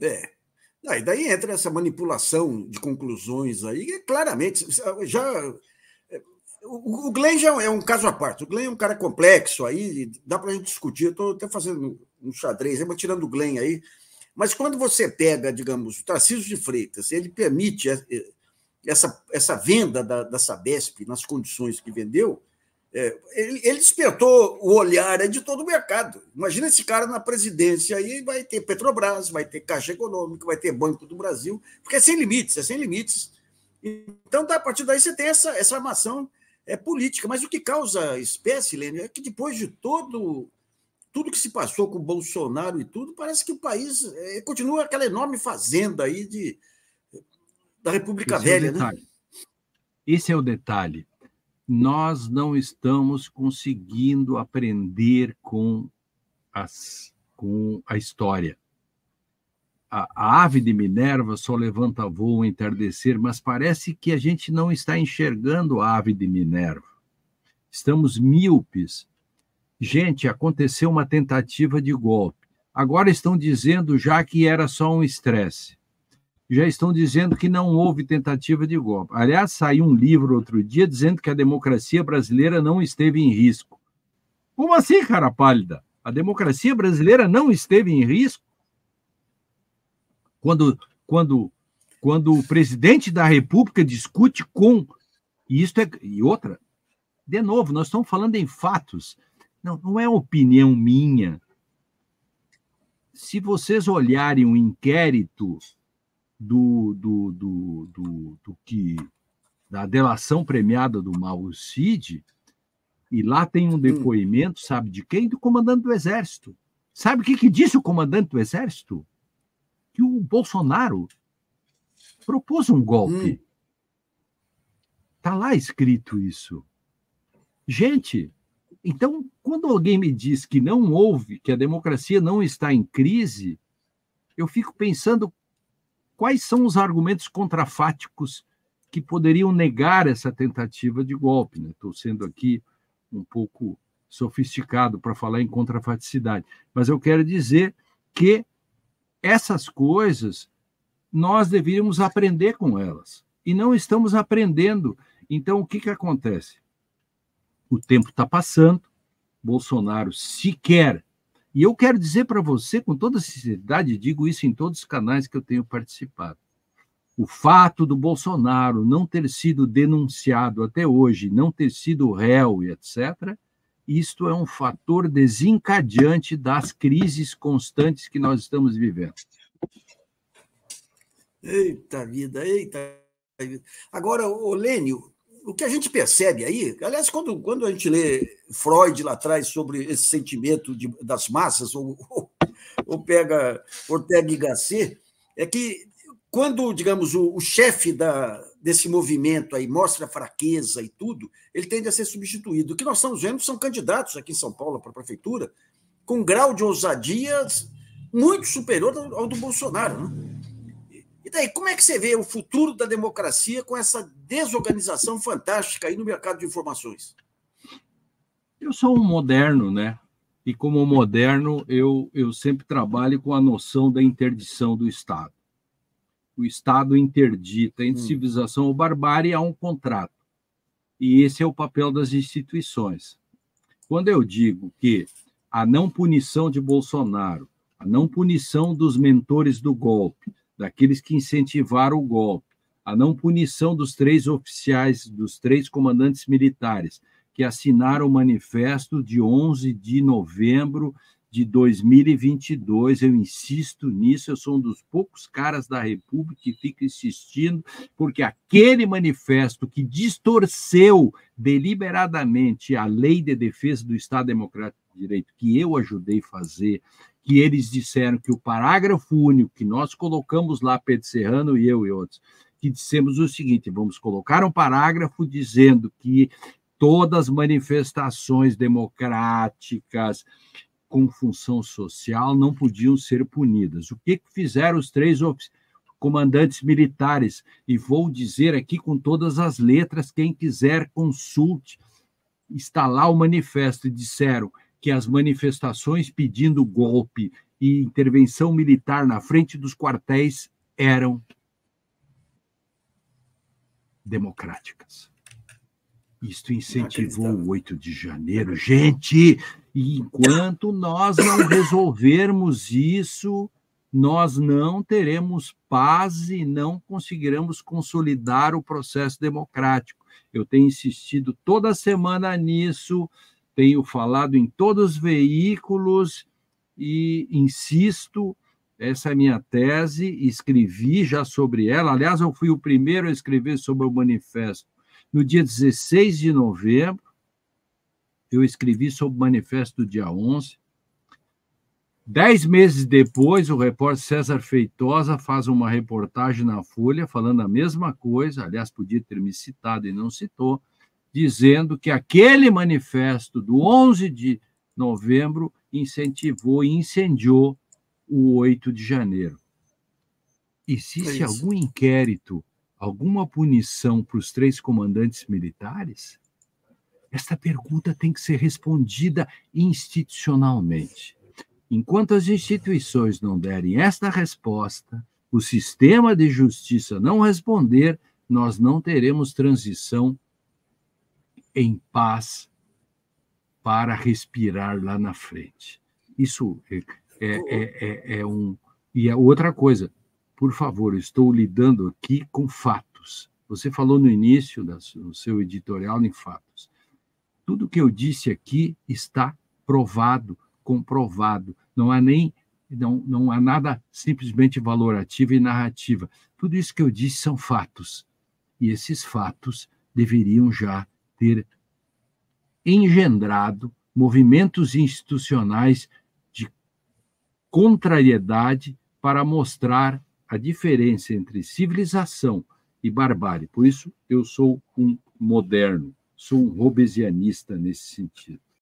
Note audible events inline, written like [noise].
É. Aí daí entra essa manipulação de conclusões aí, claramente, já. O Glenn já é um caso à parte. O Glenn é um cara complexo aí, dá para a gente discutir. Estou até fazendo um xadrez, mas tirando o Glenn aí. Mas quando você pega, digamos, o Tarcísio de Freitas, ele permite essa, essa venda da, da Sabesp nas condições que vendeu, é, ele, ele, despertou o olhar de todo o mercado. Imagina esse cara na presidência, aí vai ter Petrobras, vai ter Caixa Econômica, vai ter Banco do Brasil, porque é sem limites, é sem limites. Então, a partir daí, você tem essa, essa armação é, política. Mas o que causa espécie, Lênin, é que depois de todo tudo que se passou com o Bolsonaro e tudo, parece que o país é, continua aquela enorme fazenda aí de, da República Esse Velha. É né? Esse é o detalhe nós não estamos conseguindo aprender com, as, com a história. A, a ave de Minerva só levanta voo ao entardecer, mas parece que a gente não está enxergando a ave de Minerva. Estamos míopes. Gente, aconteceu uma tentativa de golpe. Agora estão dizendo já que era só um estresse já estão dizendo que não houve tentativa de golpe. Aliás, saiu um livro outro dia dizendo que a democracia brasileira não esteve em risco. Como assim, cara pálida? A democracia brasileira não esteve em risco? Quando, quando, quando o presidente da República discute com. E, isto é, e outra, de novo, nós estamos falando em fatos. Não, não é opinião minha. Se vocês olharem o inquérito do, do, do, do, do que da delação premiada do Mauro Cid, e lá tem um hum. depoimento, sabe de quem? Do comandante do Exército. Sabe o que, que disse o comandante do Exército? Que o Bolsonaro propôs um golpe. Está hum. lá escrito isso. Gente, então, quando alguém me diz que não houve, que a democracia não está em crise, eu fico pensando quais são os argumentos contrafáticos que poderiam negar essa tentativa de golpe? Estou né? sendo aqui um pouco sofisticado para falar em contrafaticidade, mas eu quero dizer que essas coisas nós deveríamos aprender com elas e não estamos aprendendo. Então, o que, que acontece? O tempo está passando, Bolsonaro sequer e eu quero dizer para você, com toda sinceridade, digo isso em todos os canais que eu tenho participado. O fato do Bolsonaro não ter sido denunciado até hoje, não ter sido réu e etc., isto é um fator desencadeante das crises constantes que nós estamos vivendo. Eita vida, eita vida. Agora, Lênio, o que a gente percebe aí, aliás, quando, quando a gente lê Freud lá atrás sobre esse sentimento de, das massas, ou, ou, ou, pega Ortega y Gasset, é que quando, digamos, o, o chefe da, desse movimento aí mostra fraqueza e tudo, ele tende a ser substituído. O que nós estamos vendo são candidatos aqui em São Paulo para a prefeitura com grau de ousadia muito superior ao, ao do Bolsonaro. Né? Daí, como é que você vê o futuro da democracia com essa desorganização fantástica aí no mercado de informações? Eu sou um moderno, né? E como moderno, eu, eu sempre trabalho com a noção da interdição do Estado. O Estado interdita entre hum. civilização ou barbárie há um contrato. E esse é o papel das instituições. Quando eu digo que a não punição de Bolsonaro, a não punição dos mentores do golpe, daqueles que incentivaram o golpe, a não punição dos três oficiais, dos três comandantes militares que assinaram o manifesto de 11 de novembro de 2022. Eu insisto nisso, eu sou um dos poucos caras da República que fica insistindo, porque aquele manifesto que distorceu deliberadamente a lei de defesa do Estado Democrático de Direito, que eu ajudei a fazer, que eles disseram que o parágrafo único que nós colocamos lá, Pedro Serrano e eu e outros, que dissemos o seguinte: vamos colocar um parágrafo dizendo que todas as manifestações democráticas com função social não podiam ser punidas. O que fizeram os três comandantes militares? E vou dizer aqui com todas as letras, quem quiser consulte. Está lá o manifesto e disseram que as manifestações pedindo golpe e intervenção militar na frente dos quartéis eram democráticas. Isto incentivou o 8 de janeiro. Gente, enquanto nós não [coughs] resolvermos isso, nós não teremos paz e não conseguiremos consolidar o processo democrático. Eu tenho insistido toda semana nisso, tenho falado em todos os veículos e insisto, essa é minha tese, escrevi já sobre ela. Aliás, eu fui o primeiro a escrever sobre o manifesto. No dia 16 de novembro, eu escrevi sobre o manifesto do dia 11. Dez meses depois, o repórter César Feitosa faz uma reportagem na Folha falando a mesma coisa, aliás, podia ter me citado e não citou, dizendo que aquele manifesto do 11 de novembro incentivou e incendiou o 8 de janeiro. Existe é algum inquérito, alguma punição para os três comandantes militares? Esta pergunta tem que ser respondida institucionalmente. Enquanto as instituições não derem esta resposta, o sistema de justiça não responder, nós não teremos transição em paz para respirar lá na frente. Isso é, é, é, é, é um. E é outra coisa, por favor, estou lidando aqui com fatos. Você falou no início do seu editorial em fatos. Tudo que eu disse aqui está provado, comprovado. Não há nem não, não há nada simplesmente valorativo e narrativa. Tudo isso que eu disse são fatos. E esses fatos deveriam já ter engendrado movimentos institucionais de contrariedade para mostrar a diferença entre civilização e barbárie. Por isso, eu sou um moderno, sou um robesianista nesse sentido.